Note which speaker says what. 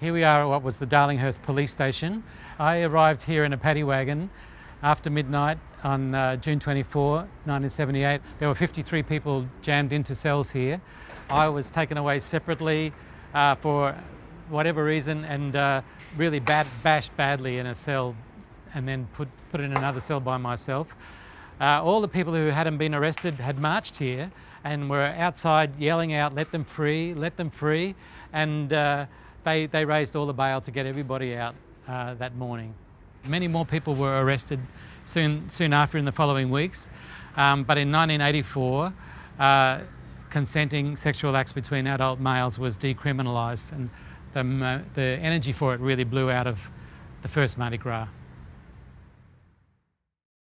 Speaker 1: Here we are at what was the Darlinghurst police station. I arrived here in a paddy wagon after midnight on uh, June 24, 1978. There were 53 people jammed into cells here. I was taken away separately uh, for whatever reason and uh, really bad, bashed badly in a cell and then put, put in another cell by myself. Uh, all the people who hadn't been arrested had marched here and were outside yelling out, let them free, let them free. And uh, they, they raised all the bail to get everybody out uh, that morning. Many more people were arrested soon, soon after in the following weeks. Um, but in 1984, uh, consenting sexual acts between adult males was decriminalised and the, the energy for it really blew out of the first Mardi Gras.